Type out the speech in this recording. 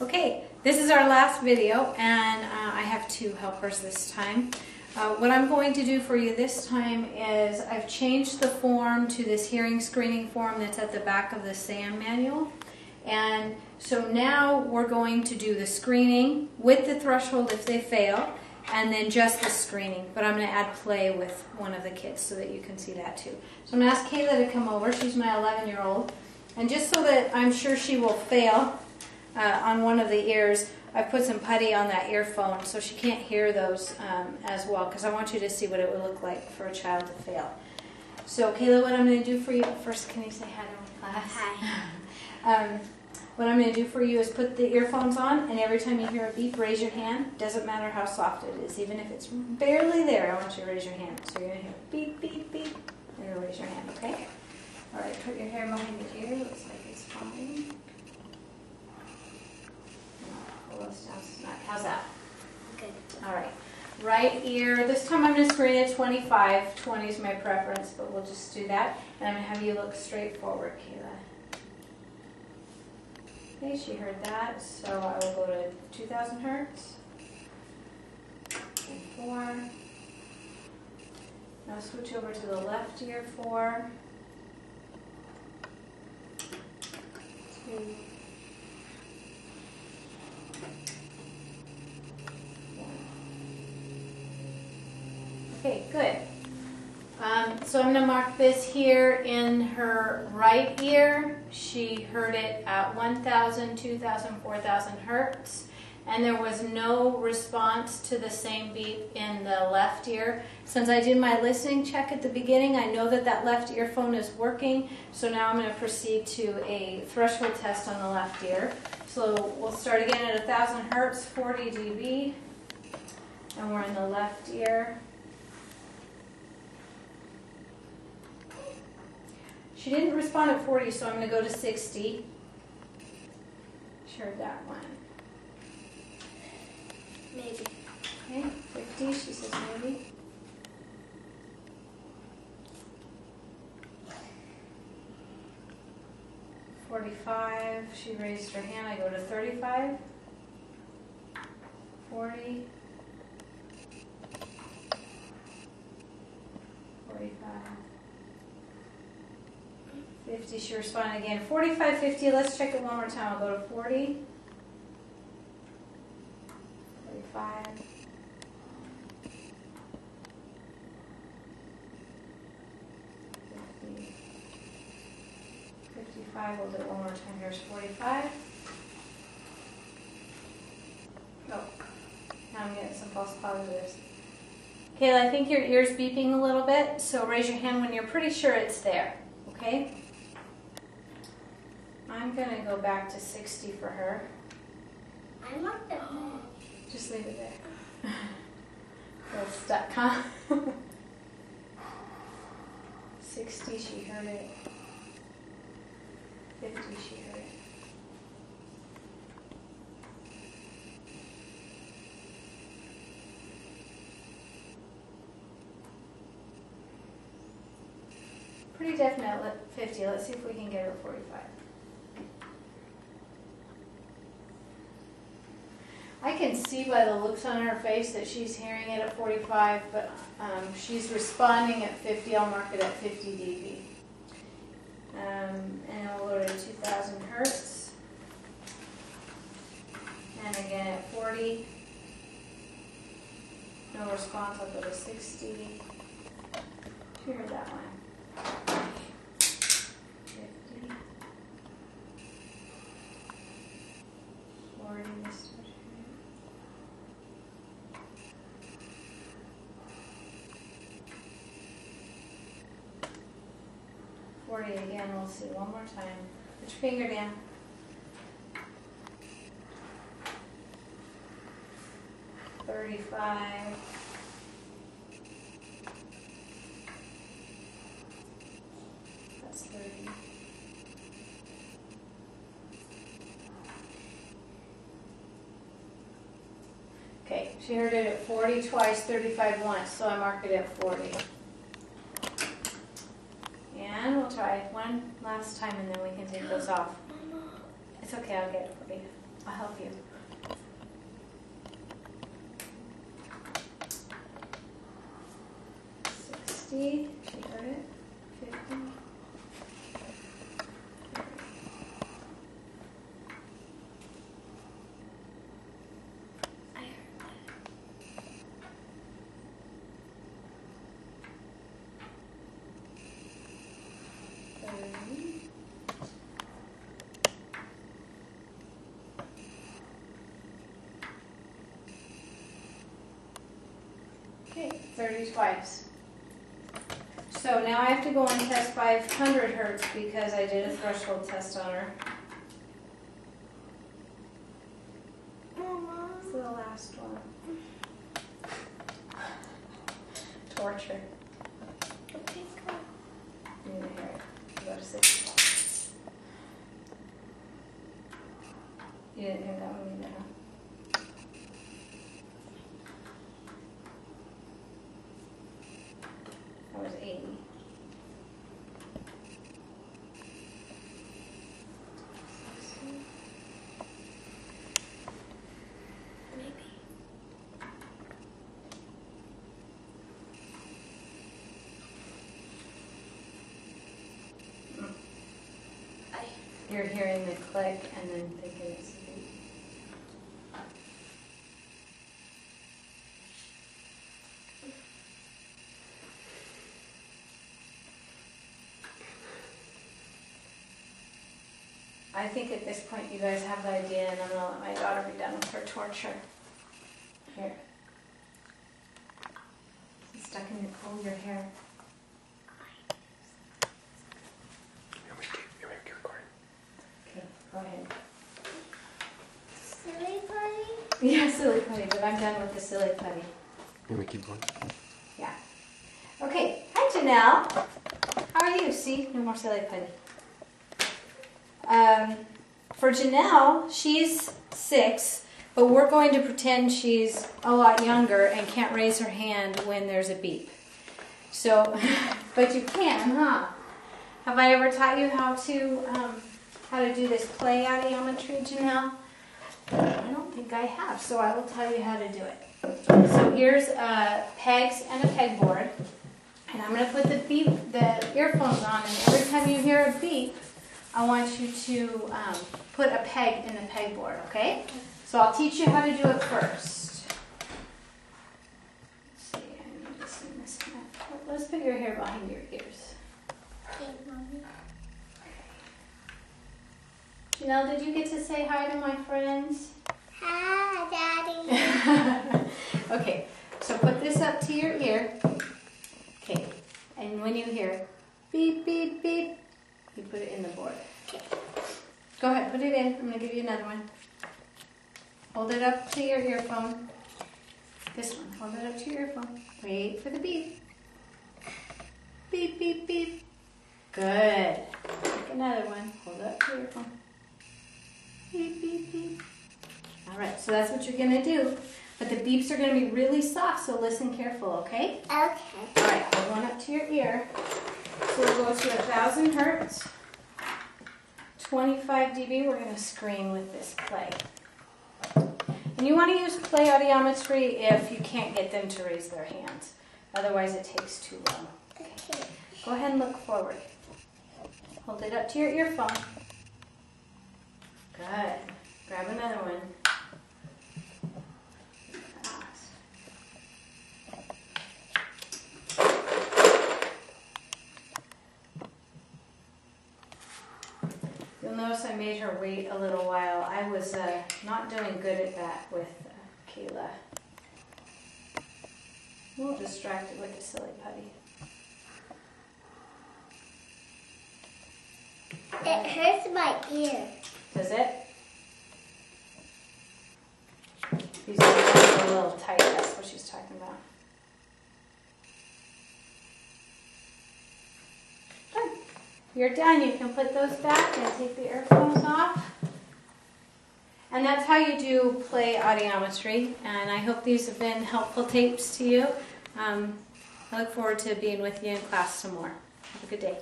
Okay, this is our last video, and uh, I have two helpers this time. Uh, what I'm going to do for you this time is I've changed the form to this hearing screening form that's at the back of the SAM manual. And so now we're going to do the screening with the threshold if they fail, and then just the screening. But I'm going to add play with one of the kids so that you can see that too. So I'm going to ask Kayla to come over. She's my 11 year old. And just so that I'm sure she will fail, uh, on one of the ears, I put some putty on that earphone so she can't hear those um, as well because I want you to see what it would look like for a child to fail. So Kayla, what I'm going to do for you, first can you say hi to my class? Hi. Um, what I'm going to do for you is put the earphones on and every time you hear a beep, raise your hand. Doesn't matter how soft it is, even if it's barely there, I want you to raise your hand. So you're going to hear beep, beep, beep, and you raise your hand, okay? All right, put your hair behind your ear. Looks like it's fine. Pull those down. How's that? Good. All right. Right ear. This time I'm going to screen at 25. 20 is my preference, but we'll just do that. And I'm going to have you look straight forward, Kayla. Okay, she heard that. So I will go to 2000 hertz. And four. Now switch over to the left ear. Four. Two. Okay, good. Um, so I'm going to mark this here in her right ear. She heard it at 1,000, 2,000, 4,000 hertz. And there was no response to the same beat in the left ear. Since I did my listening check at the beginning, I know that that left earphone is working. So now I'm going to proceed to a threshold test on the left ear. So we'll start again at 1,000 hertz, 40 dB. And we're in the left ear. She didn't respond at 40, so I'm going to go to 60. Sure, that one. Maybe. Okay, 50, she says maybe. Forty-five, she raised her hand, I go to thirty-five. Forty. Forty-five. Fifty, she responded again. Forty-five, fifty, let's check it one more time, I'll go to forty. Forty-five. Fifty. Fifty-five, we'll do it one more time, here's forty-five. Oh, now I'm getting some false positives. Kayla, I think your ear's beeping a little bit, so raise your hand when you're pretty sure it's there, okay? I'm gonna go back to sixty for her. I like that. Just leave it there. Stuck, huh? 60, she heard it. 50, she heard it. Pretty definite 50. Let's see if we can get her 45. I can see by the looks on her face that she's hearing it at 45, but um, she's responding at 50. I'll mark it at 50 dB. Um, and we'll go to 2000 hertz. And again at 40. No response, I'll go to 60. She heard that one. 50. 40 this time. Forty again, we'll see one more time. Put your finger down. Thirty-five. That's thirty. Okay, she heard it at forty twice, thirty-five once, so I mark it at forty. And one last time and then we can take those off. It's okay, I'll get it for you. I'll help you. Sixty, you heard it, 30 twice. So now I have to go and test 500 hertz because I did a threshold test on her. It's the last one. Torture. Okay, go. Go to six. You didn't hear that one. You're hearing the click and then thinking it's. I think at this point you guys have the idea and I'm gonna let my daughter be done with her torture. Here. Stuck in your, oh, your hair. You want me to keep, you want me to keep recording? Okay, go ahead. silly buddy. Yeah, silly putty, but I'm done with the silly putty. Want me keep going? Yeah. Okay, hi Janelle. How are you? See, no more silly putty. Um, for Janelle, she's six, but we're going to pretend she's a lot younger and can't raise her hand when there's a beep. So, but you can, huh? Have I ever taught you how to um, how to do this play audiometry, Janelle? I don't think I have, so I will tell you how to do it. So here's uh, pegs and a pegboard, and I'm going to put the beep, the earphones on, and every time you hear a beep, I want you to um, put a peg in the pegboard, okay? So I'll teach you how to do it first. Let's see. Let's put your hair behind your ears. Okay, mommy. Janelle, did you get to say hi to my friends? Hi, Daddy. okay, so put this up to your ear. Okay, and when you hear beep, beep, beep, you put it in the board. Okay. Go ahead, put it in. I'm going to give you another one. Hold it up to your earphone. This one, hold it up to your earphone. Wait for the beep. Beep, beep, beep. Good. Take another one. Hold it up to your earphone. Beep, beep, beep. All right, so that's what you're going to do. But the beeps are going to be really soft, so listen careful, okay? Okay. All right, hold one up to your ear. So we'll go to a thousand hertz, 25 dB. We're going to screen with this play. And you want to use play audiometry if you can't get them to raise their hands. Otherwise, it takes too long. Okay. Go ahead and look forward. Hold it up to your earphone. Good. Grab another one. You'll notice I made her wait a little while. I was uh, not doing good at that with uh, Kayla. A little distracted with the silly putty. It hurts my ear. Does it? Are a little tight, that's what she's talking about. Good. You're done. You can put those back and take the earphones off. And that's how you do play audiometry. And I hope these have been helpful tapes to you. Um, I look forward to being with you in class some more. Have a good day.